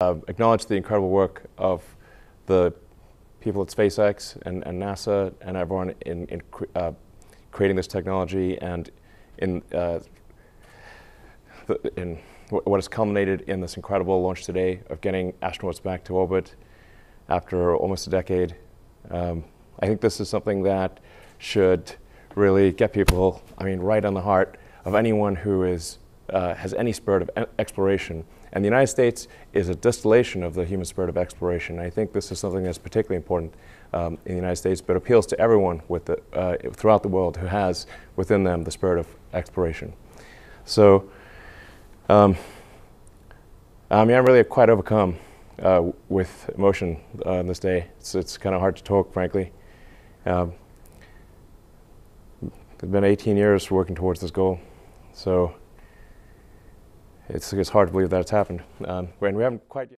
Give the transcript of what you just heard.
uh, acknowledge the incredible work of the people at SpaceX and, and NASA and everyone in, in cre- uh, creating this technology and in, uh, in what has culminated in this incredible launch today of getting astronauts back to orbit after almost a decade. Um, I think this is something that should really get people, I mean, right on the heart of anyone who is, uh, has any spirit of exploration. And the United States is a distillation of the human spirit of exploration. I think this is something that's particularly important um, in the United States, but appeals to everyone with the, uh, throughout the world who has within them the spirit of exploration. So, um, I mean, I'm really quite overcome uh, with emotion uh, on this day. It's, it's kind of hard to talk, frankly. Um, it's been 18 years working towards this goal, so it's, it's hard to believe that it's happened. Um, and we haven't quite.